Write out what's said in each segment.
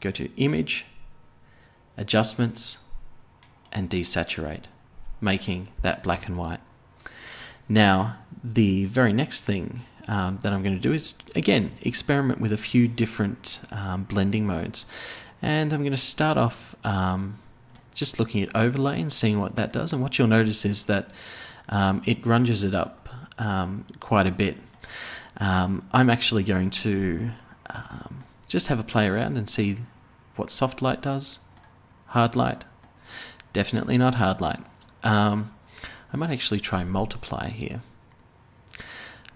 go to Image, Adjustments, and Desaturate, making that black and white. Now, the very next thing um, that I'm going to do is, again, experiment with a few different um, blending modes. And I'm going to start off um, just looking at overlay and seeing what that does. And what you'll notice is that um, it grunges it up um, quite a bit. Um, I'm actually going to just have a play around and see what soft light does, hard light, definitely not hard light. Um, I might actually try multiply here.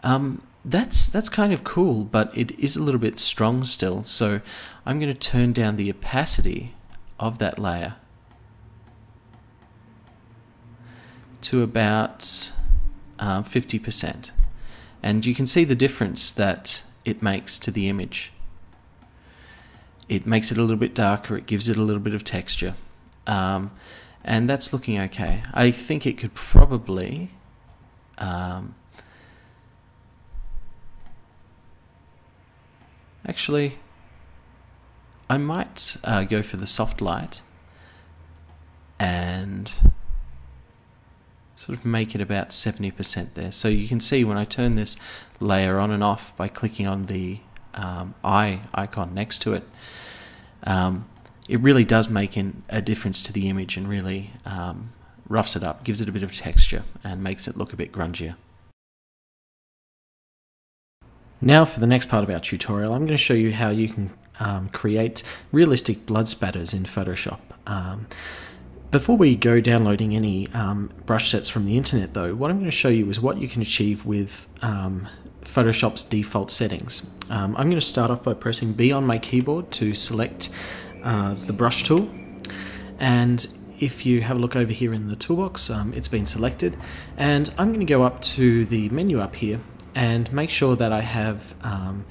Um, that's that's kind of cool, but it is a little bit strong still. So I'm going to turn down the opacity of that layer to about uh, 50%. And you can see the difference that it makes to the image. It makes it a little bit darker, it gives it a little bit of texture. Um, and that's looking okay. I think it could probably um, actually I might uh, go for the soft light and sort of make it about 70% there. So you can see when I turn this layer on and off by clicking on the um, eye icon next to it, um, it really does make an, a difference to the image and really um, roughs it up, gives it a bit of texture and makes it look a bit grungier. Now for the next part of our tutorial, I'm going to show you how you can um, create realistic blood spatters in Photoshop. Um, before we go downloading any um, brush sets from the internet though, what I'm going to show you is what you can achieve with um, Photoshop's default settings. Um, I'm going to start off by pressing B on my keyboard to select uh, the brush tool and if you have a look over here in the toolbox, um, it's been selected and I'm going to go up to the menu up here and make sure that I have um,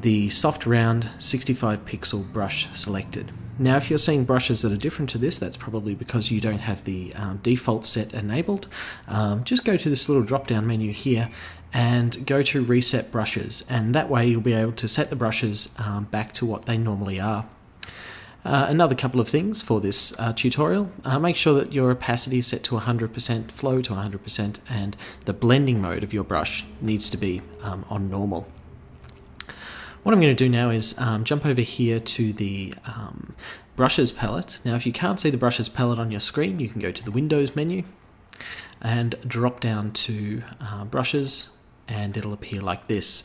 the soft round 65 pixel brush selected. Now if you're seeing brushes that are different to this, that's probably because you don't have the um, default set enabled. Um, just go to this little drop down menu here and go to reset brushes and that way you'll be able to set the brushes um, back to what they normally are. Uh, another couple of things for this uh, tutorial. Uh, make sure that your opacity is set to 100%, flow to 100%, and the blending mode of your brush needs to be um, on normal. What I'm going to do now is um, jump over here to the um, brushes palette. Now if you can't see the brushes palette on your screen, you can go to the Windows menu and drop down to uh, brushes and it'll appear like this.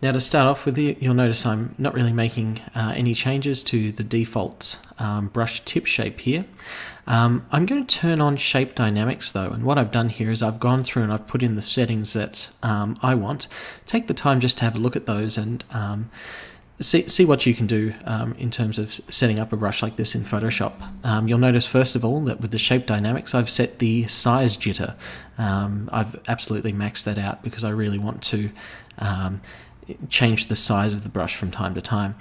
Now to start off with, you'll notice I'm not really making uh, any changes to the default um, brush tip shape here. Um, I'm going to turn on shape dynamics though, and what I've done here is I've gone through and I've put in the settings that um, I want. Take the time just to have a look at those and um, see, see what you can do um, in terms of setting up a brush like this in Photoshop. Um, you'll notice first of all that with the shape dynamics I've set the size jitter. Um, I've absolutely maxed that out because I really want to um, change the size of the brush from time to time.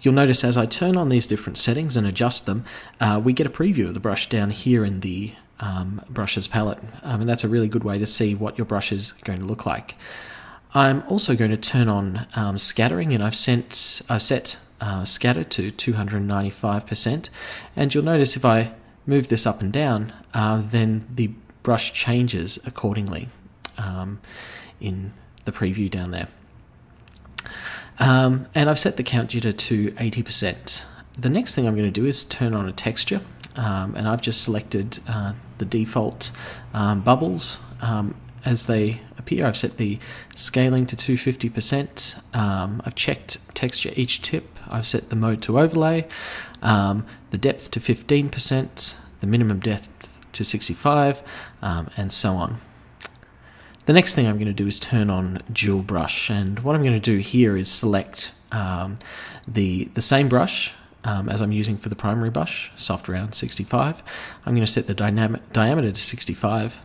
You'll notice as I turn on these different settings and adjust them, uh, we get a preview of the brush down here in the um, brushes palette. Um, and that's a really good way to see what your brush is going to look like. I'm also going to turn on um, scattering and I've, sent, I've set uh, scatter to 295% and you'll notice if I move this up and down uh, then the brush changes accordingly um, in the preview down there. Um, and I've set the count jitter to 80%. The next thing I'm going to do is turn on a texture um, and I've just selected uh, the default um, bubbles um, as they appear. I've set the scaling to 250%. Um, I've checked texture each tip. I've set the mode to overlay, um, the depth to 15%, the minimum depth to 65, and so on. The next thing I'm going to do is turn on dual brush and what I'm going to do here is select um, the, the same brush um, as I'm using for the primary brush, soft round 65. I'm going to set the dynamic, diameter to 65,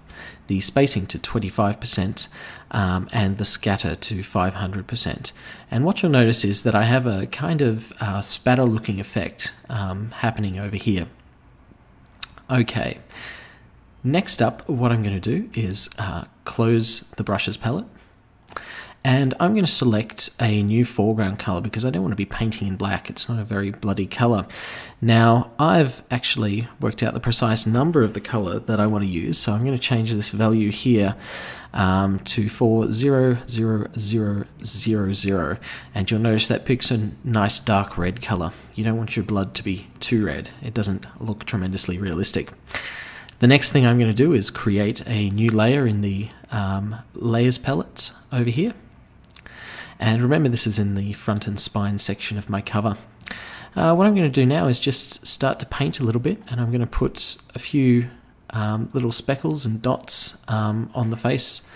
the spacing to 25%, um, and the scatter to 500%. And what you'll notice is that I have a kind of uh, spatter looking effect um, happening over here. Okay. Next up, what I'm going to do is uh, close the brushes palette And I'm going to select a new foreground color because I don't want to be painting in black. It's not a very bloody color. Now, I've actually worked out the precise number of the color that I want to use. So I'm going to change this value here um, to 40000. And you'll notice that picks a nice dark red color. You don't want your blood to be too red. It doesn't look tremendously realistic. The next thing I'm going to do is create a new layer in the um, layers palette over here. And remember this is in the front and spine section of my cover. Uh, what I'm going to do now is just start to paint a little bit and I'm going to put a few um, little speckles and dots um, on the face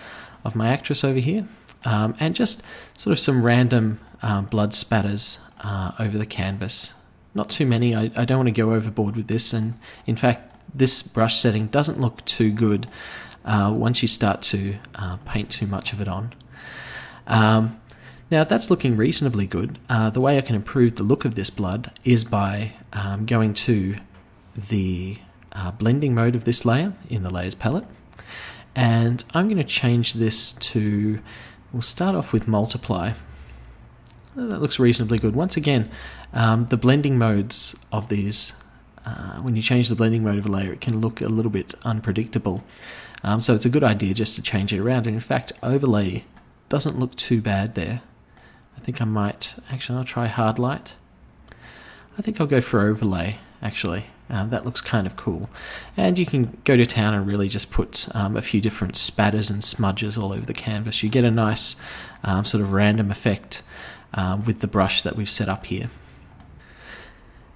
of my actress over here um, and just sort of some random um, blood spatters uh, over the canvas. Not too many, I, I don't want to go overboard with this and in fact this brush setting doesn't look too good uh, once you start to uh, paint too much of it on. Um, now that's looking reasonably good. Uh, the way I can improve the look of this blood is by um, going to the uh, blending mode of this layer in the layers palette and I'm going to change this to, we'll start off with multiply. That looks reasonably good. Once again, um, the blending modes of these uh, when you change the blending mode of a layer, it can look a little bit unpredictable. Um, so it's a good idea just to change it around. And in fact, overlay doesn't look too bad there. I think I might, actually, I'll try hard light. I think I'll go for overlay, actually. Um, that looks kind of cool. And you can go to town and really just put um, a few different spatters and smudges all over the canvas. You get a nice um, sort of random effect uh, with the brush that we've set up here.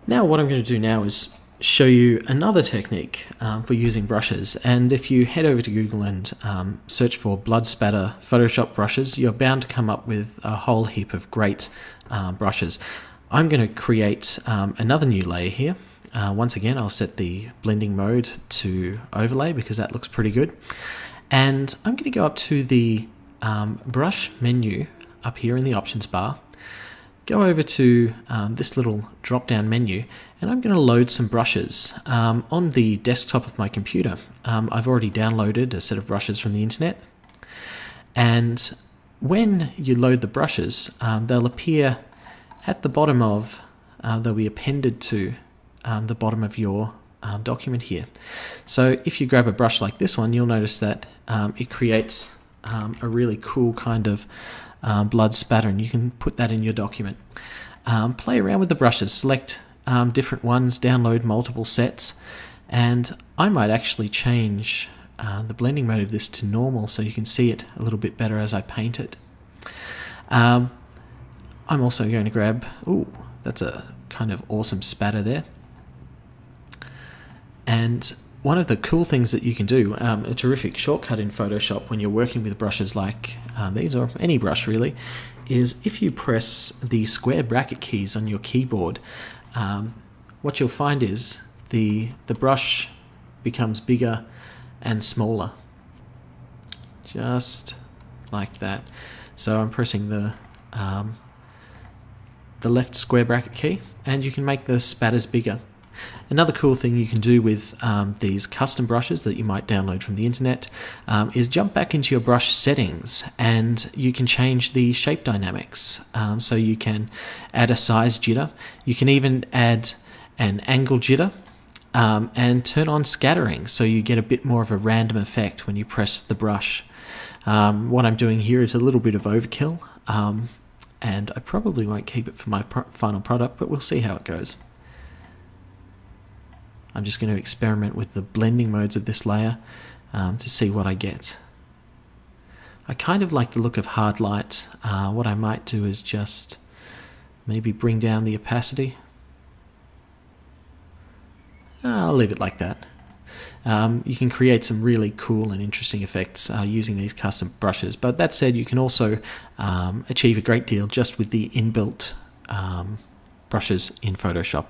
Now what I'm going to do now is show you another technique um, for using brushes. And if you head over to Google and um, search for blood spatter Photoshop brushes, you're bound to come up with a whole heap of great uh, brushes. I'm going to create um, another new layer here. Uh, once again, I'll set the blending mode to overlay because that looks pretty good. And I'm going to go up to the um, brush menu up here in the options bar go over to um, this little drop down menu and I'm going to load some brushes. Um, on the desktop of my computer, um, I've already downloaded a set of brushes from the internet. And when you load the brushes, um, they'll appear at the bottom of, uh, they'll be appended to um, the bottom of your um, document here. So if you grab a brush like this one, you'll notice that it creates a really cool kind of um, blood spatter, and you can put that in your document. Um, play around with the brushes, select um, different ones, download multiple sets, and I might actually change uh, the blending mode of this to normal so you can see it a little bit better as I paint it. Um, I'm also going to grab, ooh, that's a kind of awesome spatter there. And one of the cool things that you can do, um, a terrific shortcut in Photoshop when you're working with brushes like um, these, or any brush really, is if you press the square bracket keys on your keyboard, um, what you'll find is the, the brush becomes bigger and smaller. Just like that. So I'm pressing the, um, the left square bracket key, and you can make the spatters bigger. Another cool thing you can do with um, these custom brushes that you might download from the internet um, is jump back into your brush settings and you can change the shape dynamics. Um, so you can add a size jitter, you can even add an angle jitter. Um, and turn on scattering so you get a bit more of a random effect when you press the brush. Um, what I'm doing here is a little bit of overkill, um, and I probably won't keep it for my pro final product, but we'll see how it goes. I'm just going to experiment with the blending modes of this layer um, to see what I get. I kind of like the look of hard light. Uh, what I might do is just maybe bring down the opacity. I'll leave it like that. Um, you can create some really cool and interesting effects uh, using these custom brushes. But that said, you can also um, achieve a great deal just with the inbuilt um, brushes in Photoshop.